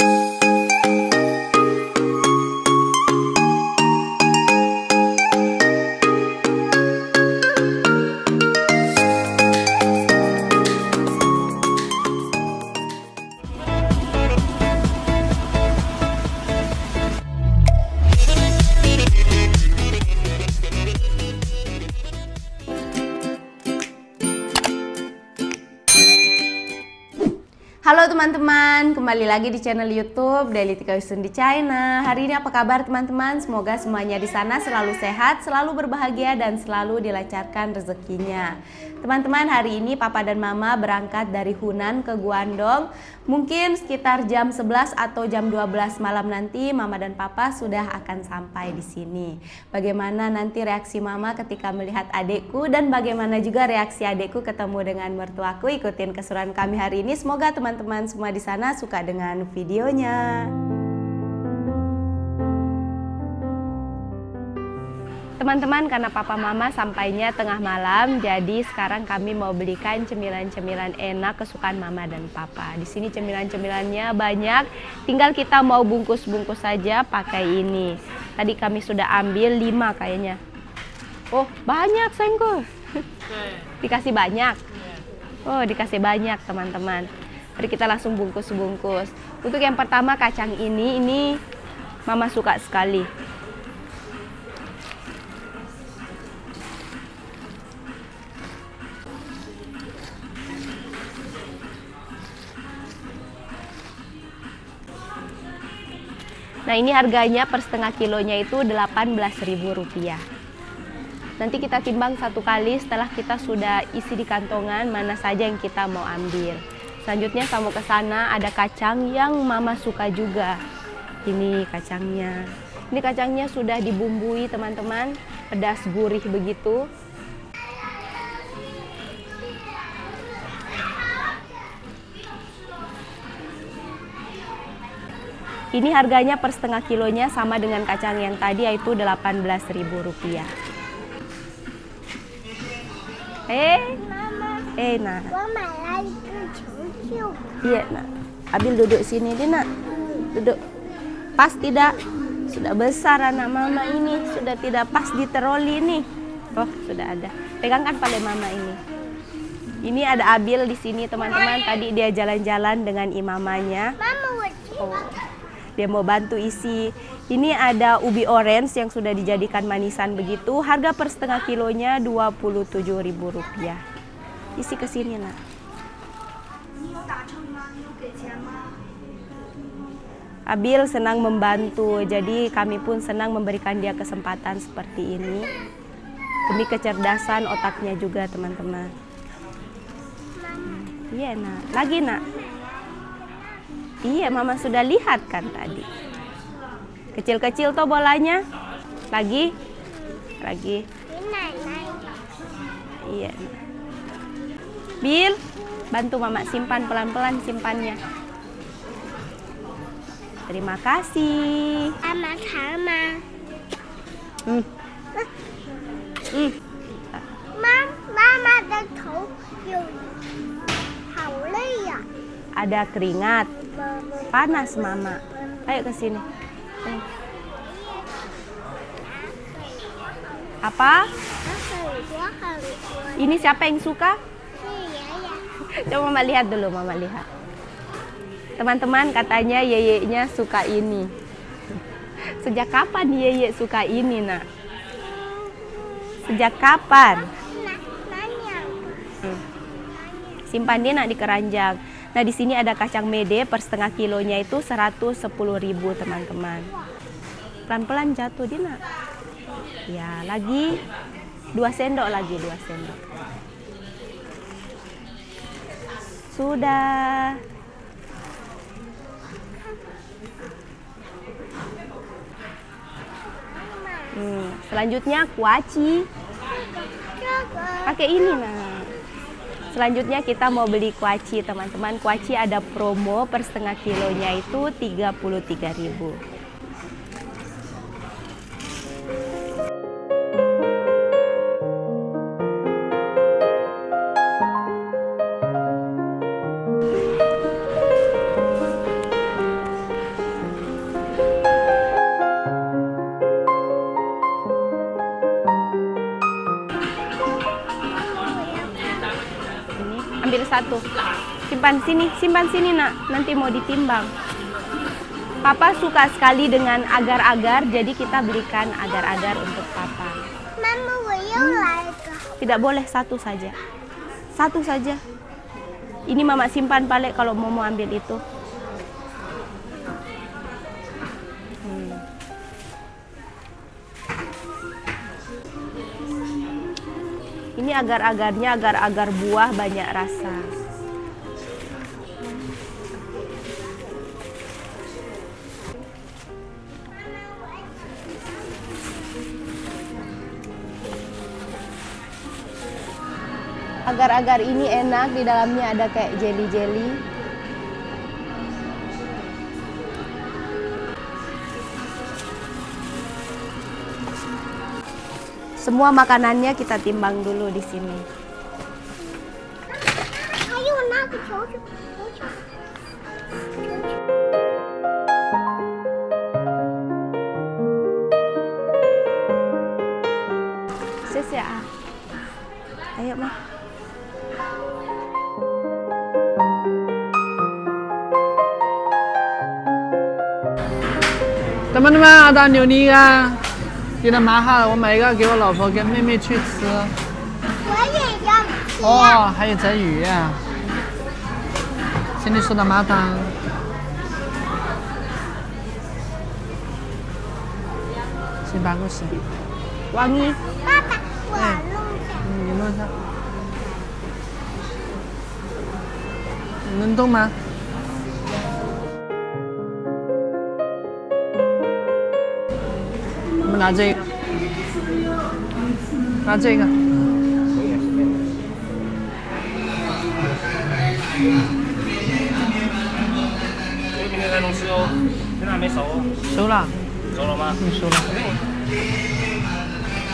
You. Teman-teman, kembali lagi di channel YouTube Daily Tika Yusun di China. Hari ini apa kabar teman-teman? Semoga semuanya di sana selalu sehat, selalu berbahagia dan selalu dilancarkan rezekinya. Teman-teman, hari ini Papa dan Mama berangkat dari Hunan ke Guangdong. Mungkin sekitar jam 11 atau jam 12 malam nanti Mama dan Papa sudah akan sampai di sini. Bagaimana nanti reaksi Mama ketika melihat adikku dan bagaimana juga reaksi adikku ketemu dengan mertuaku? Ikutin keseruan kami hari ini. Semoga teman-teman semua di sana suka dengan videonya. Teman-teman, karena papa mama sampainya tengah malam, jadi sekarang kami mau belikan cemilan-cemilan enak kesukaan mama dan papa. Di sini cemilan-cemilannya banyak, tinggal kita mau bungkus-bungkus saja pakai ini. Tadi kami sudah ambil 5 kayaknya. Oh, banyak sayangku. Dikasih banyak. Oh, dikasih banyak teman-teman. Mari kita langsung bungkus-bungkus. Untuk yang pertama kacang ini, ini mama suka sekali. Nah ini harganya per setengah kilonya itu Rp18.000. Nanti kita timbang satu kali setelah kita sudah isi di kantongan mana saja yang kita mau ambil. Selanjutnya kamu ke sana ada kacang yang mama suka juga. Ini kacangnya. Ini kacangnya sudah dibumbui teman-teman, pedas gurih begitu. Ini harganya per setengah kilonya sama dengan kacang yang tadi yaitu Rp18.000. Eh, eh nah. Iya nak. Abil duduk sini deh nak. Duduk. Pas tidak? Sudah besar anak mama ini. Sudah tidak pas di teroli nih. Oh sudah ada. Pegangkan pada mama ini. Ini ada Abil di sini teman-teman. Tadi dia jalan-jalan dengan imamanya. Oh dia mau bantu isi. Ini ada ubi orange yang sudah dijadikan manisan begitu. Harga per setengah kilonya Rp27.000. Isi ke sini, Nak. Abil senang membantu, jadi kami pun senang memberikan dia kesempatan seperti ini. Demi kecerdasan otaknya juga, teman-teman. Iya, nak. Lagi, nak. Iya, Mama sudah lihat kan tadi. Kecil-kecil tuh bolanya. Lagi? Lagi. Iya. Bil, bantu Mama simpan pelan-pelan simpannya. Terima kasih. Sama-sama. Hmm. Hmm. Mama 的头有好累呀。 Ada keringat. Panas Mama. Ayo ke sini. Sini. Apa? Ini siapa yang suka? Coba Mama lihat dulu, Mama lihat. Teman-teman katanya yeyeknya suka ini. Sejak kapan yeye suka ini, Nak? Sejak kapan? Simpan dia nak di keranjang. Nah, di sini ada kacang mede per setengah kilonya itu 110.000, teman-teman. Pelan-pelan jatuh, Dina. Ya, lagi dua sendok lagi, dua sendok. Sudah. Hmm, selanjutnya kuaci. Pakai ini nah. Selanjutnya kita mau beli kuaci teman-teman. Kuaci ada promo per setengah kilonya itu 33.000. ambil satu. Simpan sini simpan sini nak. Nanti mau ditimbang. Papa suka sekali dengan agar-agar jadi kita belikan agar-agar untuk Papa. Mama will you like tidak boleh satu saja. Satu saja. Ini Mama simpan balik kalau mau mau ambil itu. Ini agar-agarnya agar-agar buah banyak rasa. Agar-agar ini enak, di dalamnya ada kayak jelly-jelly. Semua makanannya kita timbang dulu di sini. Ayo, ya. mah. Teman-teman ada nyonya. 嘛，阿达牛泥啊？给它买好了，我买一个给我老婆跟妹妹去吃。我也要吃。哦，还有蒸鱼啊，请你说的麻烦。先把个洗，Wangi. 爸爸，我弄下。嗯，你弄一下。你能动吗？们拿这个，拿这个。这个明天才能吃哦，现在还没熟哦，收了，熟了吗？你收了。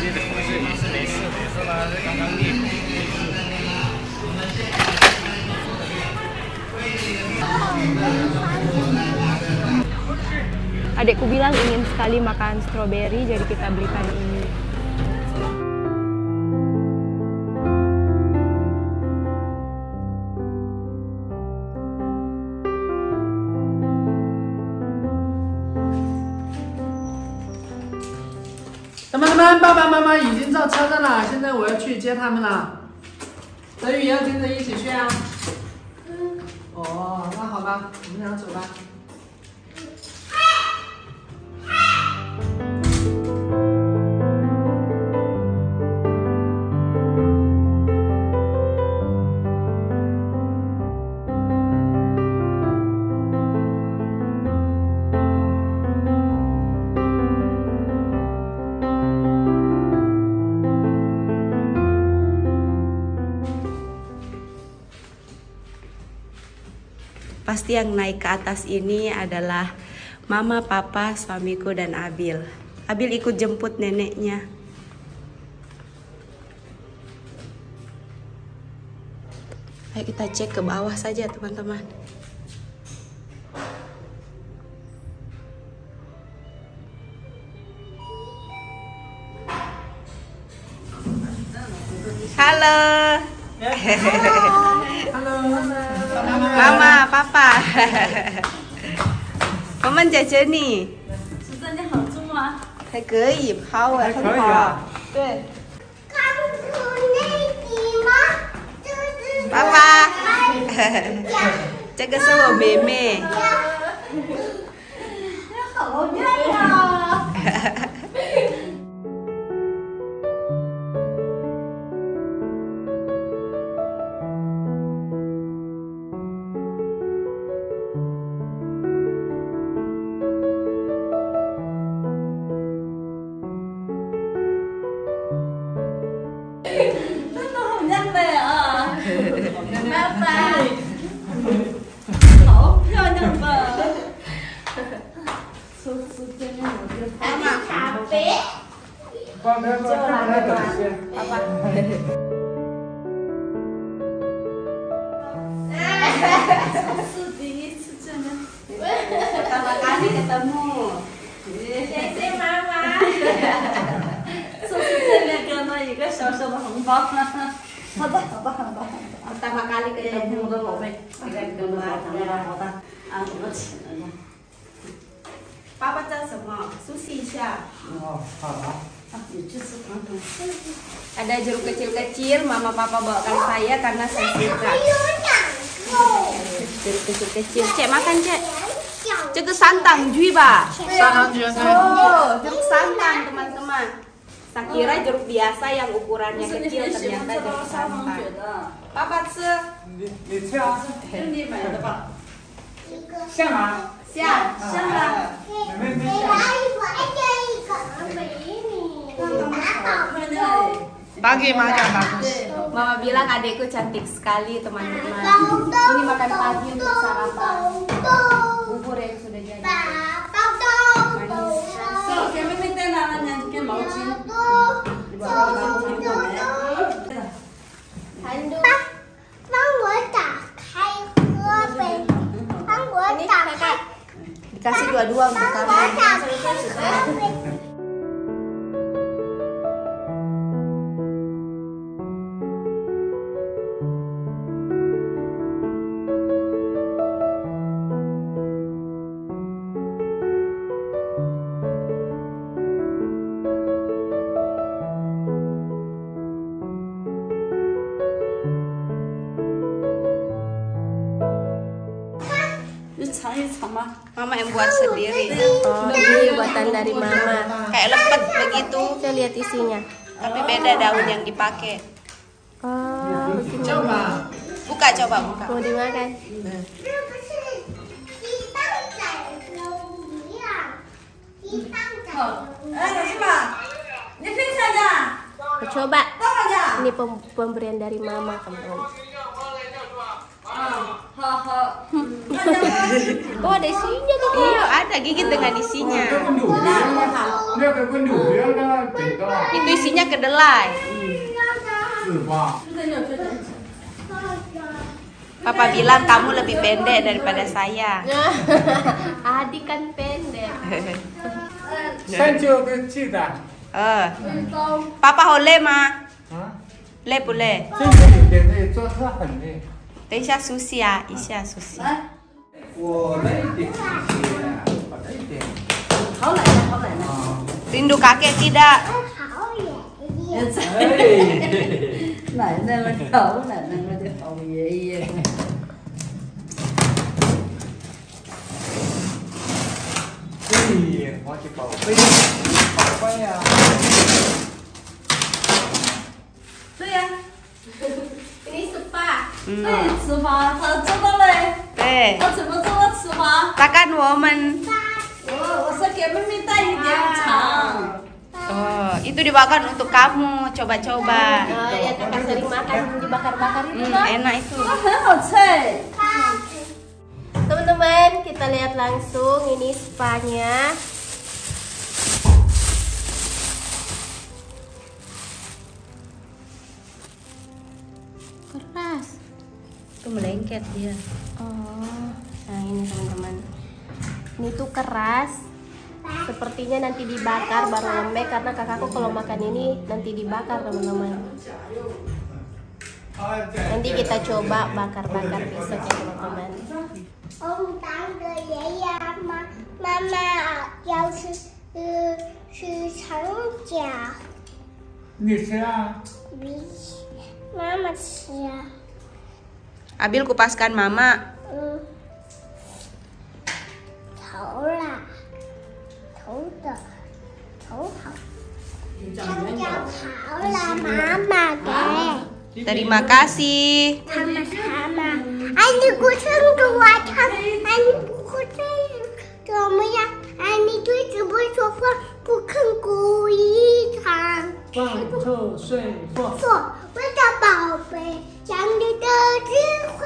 你这不是也是没事没事吗？这刚刚立。Adikku bilang ingin sekali makan stroberi, jadi kita belikan ini. “怎么怎么，爸爸妈妈已经到车站了，现在我要去接他们了。德宇要跟着一起去啊？嗯。哦，那好吧，我们俩走吧。 Pasti yang naik ke atas ini adalah mama, papa, suamiku, dan Abil. Abil ikut jemput neneknya. Ayo kita cek ke bawah saja teman-teman. 姐姐你是真的好重吗？还可以跑啊，很好。对，看出内地吗？就是爸爸，这个是我妹妹。好亮就来了吗？哈哈！第一次见面，谢谢妈妈，送出这一个小小的红包，好好，爸爸叫什么？休息一下。哦，好啊。Ada jeruk kecil-kecil, mama papa bawakan saya karena saya suka. Jeruk kecil-kecil. Cek makan, Cek. Cek santang, Jui, Ba. Oh, jeruk santang, teman-teman. Saya jeruk biasa yang ukurannya kecil ternyata jeruk santang. Papa ce. Siang, siang, siang. Pagi makan bagus. Mama bilang adekku cantik sekali teman-teman. Ini makan pagi untuk sarapan. Bubur yang sudah jadi. Ya. Kasih dua-dua untuk kamu. mama. Mama yang buat sendiri. Oh ini buatan dari mama. Kayak lepet begitu. Saya lihat isinya. Tapi beda daun yang dipakai. Oh coba. Buka coba buka. Mau dimakan. Coba. Ini pemberian dari mama, teman-teman. Oh, ada isinya tuh. Iya ada gigit dengan isinya. 那个跟纽约的这个 Itu isinya kedelai. 是吧？ Papa bilang kamu lebih pendek daripada saya. Adik kan pendek. 三九个鸡蛋 Eh. Papa boleh ma? 啊， Boleh boleh. 这个里边的做特很的。 等一下 sushi 啊，一下 sushi。来， Tin đâu cá kia kia đã. Lại nên mà thấu là nên mà cái thấu gì. Ui, có chỉ bảo phi. Bảo quay à. Đây à. Cái này spa. Ừ. À? Đây spa, thật tốt đấy. 对呀， Ini spa. 对，吃法，他做到嘞。 Eh, 他怎么做到吃法？ takkan woman. 我我是给妹妹带一点肠。 Oh, itu dibawakan untuk kamu. Coba-coba. Oh, ya kakak sering makan dibakar-bakar itu Hmm, kan. enak itu. 它很好吃。 Teman-teman, kita lihat langsung ini spanya. Keras. Itu melengket dia. Ini tuh keras. Sepertinya nanti dibakar baru lembek karena kakakku kalau makan ini nanti dibakar teman-teman. Nanti kita coba bakar-bakar besok ya teman-teman. Om tante ya ma mama 要吃呃吃长脚，你吃啊？比妈妈吃啊， Abil kupaskan mama. 好，香蕉好了，妈妈给。谢谢。妈妈，妈妈，爱你歌声多顽强，爱你不会唱，怎么样？爱你嘴只会说话，不肯故意唱。睡不睡？睡不睡？我的宝贝，讲你的智慧。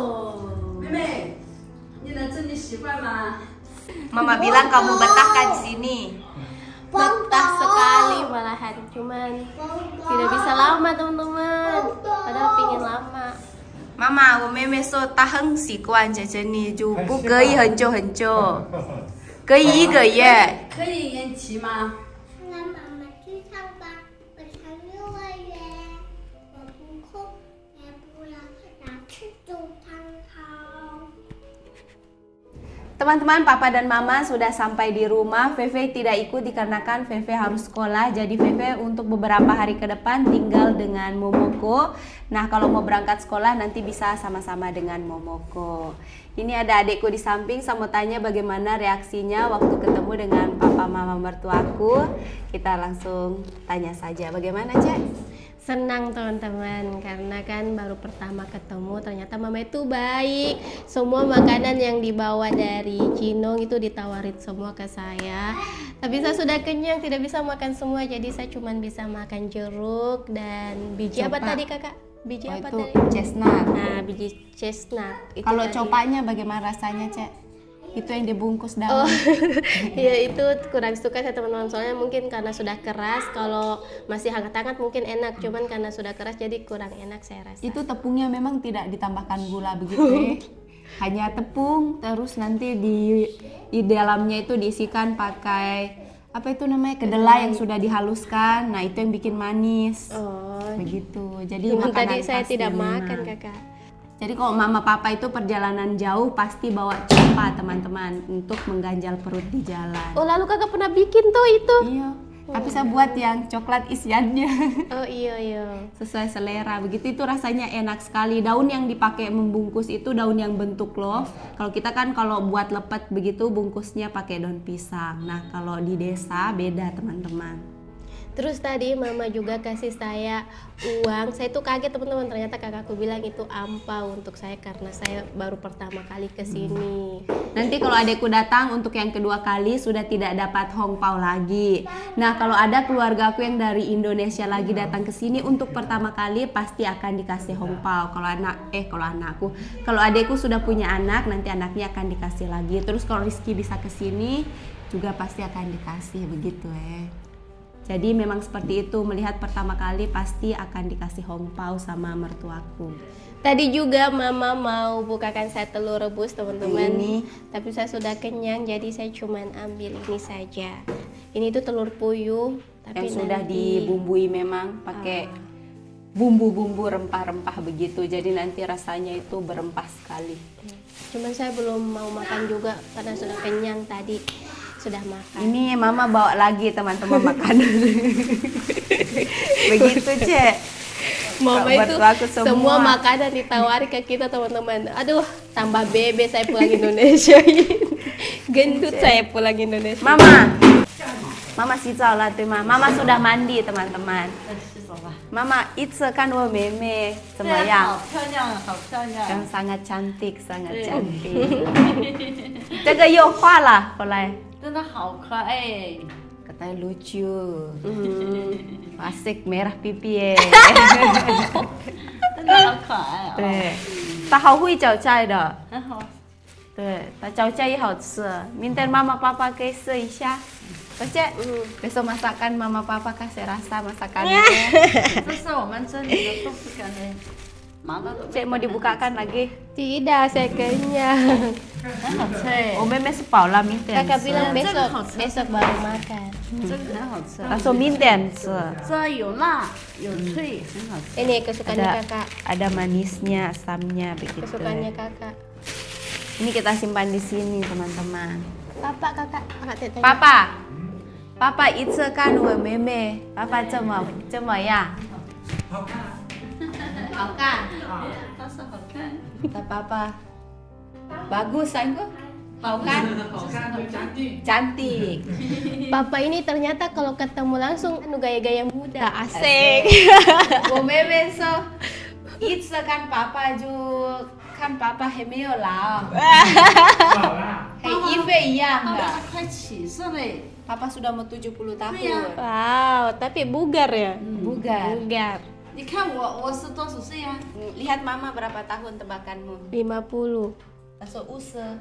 Oh, Meme, Mama bilang kamu betah di sini? Betah sekali malahan, cuman tidak bisa lama teman-teman. Padahal pingin lama. Mama, aku meme so taheng si kuan jajan ni ju bu hancur yi Teman-teman, papa dan mama sudah sampai di rumah. Feve tidak ikut dikarenakan Feve harus sekolah. Jadi Feve untuk beberapa hari ke depan tinggal dengan Momoko. Nah, kalau mau berangkat sekolah nanti bisa sama-sama dengan Momoko. Ini ada adikku di samping. Saya mau tanya bagaimana reaksinya waktu ketemu dengan papa mama mertuaku. Kita langsung tanya saja. Bagaimana, Cek? Senang teman-teman karena kan baru pertama ketemu ternyata mama itu baik. Semua makanan yang dibawa dari Cinong itu ditawarin semua ke saya. Tapi saya sudah kenyang tidak bisa makan semua jadi saya cuma bisa makan jeruk dan biji apa Copa. tadi kakak? Biji Oh, apa itu tadi? chestnut. Nah biji chestnut. Kalau copanya bagaimana rasanya, Cek? Itu yang dibungkus Oh, daun. ya itu kurang suka saya teman-teman soalnya mungkin karena sudah keras kalau masih hangat-hangat mungkin enak cuman karena sudah keras jadi kurang enak saya rasa. Itu tepungnya memang tidak ditambahkan gula begitu ya. Hanya tepung terus nanti di di dalamnya itu diisikan pakai apa itu namanya kedelai yang sudah dihaluskan. Nah, itu yang bikin manis. Oh, Begitu. Jadi cuman tadi saya tidak makan kakak. Jadi kalau mama papa itu perjalanan jauh pasti bawa copa teman-teman untuk mengganjal perut di jalan. Oh lalu kakak pernah bikin tuh itu? Iya. Tapi saya buat yang coklat isiannya. Oh iya iya. sesuai selera begitu itu rasanya enak sekali daun yang dipakai membungkus itu daun yang bentuk love kalau kita kan kalau buat lepet begitu bungkusnya pakai daun pisang nah kalau di desa beda teman-teman Terus tadi mama juga kasih saya uang. Saya tuh kaget teman-teman. Ternyata kakakku bilang itu ampau untuk saya karena saya baru pertama kali ke sini. nanti kalau adekku datang untuk yang kedua kali sudah tidak dapat hongpao lagi. Nah kalau ada keluargaku yang dari Indonesia lagi datang ke sini untuk pertama kali pasti akan dikasih hongpao kalau anak eh kalau anakku. Kalau adekku sudah punya anak nanti anaknya akan dikasih lagi. Terus kalau Rizky bisa ke sini juga pasti akan dikasih begitu eh jadi memang seperti itu melihat pertama kali pasti akan dikasih hongpao sama mertuaku Tadi juga mama mau bukakan saya telur rebus teman-teman. Ini. Tapi saya sudah kenyang jadi saya cuman ambil ini saja. Ini tuh telur puyuh tapi yang sudah nanti- dibumbui memang pakai bumbu-bumbu rempah-rempah begitu jadi nanti rasanya itu berempah sekali Cuman saya belum mau makan juga karena sudah kenyang tadi sudah makan. ini mama bawa lagi teman-teman makanan begitu cek Mama Buat itu aku semua. semua. makanan ditawari ke kita teman-teman. Aduh, tambah bebe saya pulang Indonesia ini. Gendut saya pulang Indonesia. mama mama sih lah tuh mama mama sudah mandi teman-teman mama itu kan wo meme semayang 漂亮，好漂亮。 yang sangat cantik sangat cantik 这个又画了后来 真的好可爱， katanya lucu asik merah pipi eh 真的好可爱哦，对他好会找菜的很好。对他找菜也好吃 minta mama papa 给试一下 Oce, besok masakan mama papa kasih rasa masakannya. 这是我们这里的豆腐干嘞， Mama tuh? Saya mau dibukakan lagi. Tidak, saya kayaknya. Oh, memang sepaula minten. Kakak bilang besok, besok baru makan. Langsung minten. Ini kesukaannya kakak. Ada manisnya, asamnya begitu. Kesukaannya kakak. Ini kita simpan di sini, teman-teman. Papa, kakak. kakak Papa. Papa, itu kan meme. Papa, cuma, cuma ya. Papa. 好看。它是好看， Kata Papa, bagus aku. Mau kan? Cantik. Papa ini ternyata kalau ketemu langsung anu gaya-gaya muda, asik. 我妹妹说，一次看爸爸就看爸爸还没有老，和一菲一样的。爸爸快七十嘞， Papa sudah mau 70 tahun. Iya. Wow, tapi bugar ya? Bugar. Bugar. 你看我我是多少岁呀、 Lihat mama berapa tahun tebakanmu? 50. Masuk usia.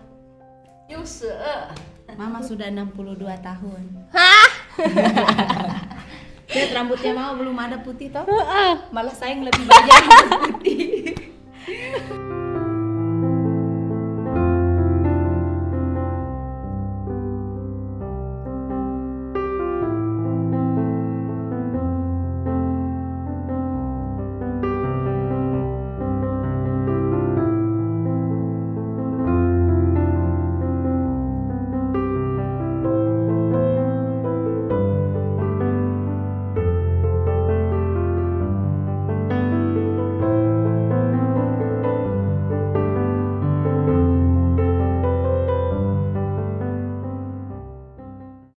六十二， Mama sudah 62 tahun. Hah? Lihat rambutnya mama belum ada putih toh? Malah sayang lebih banyak rambut putih.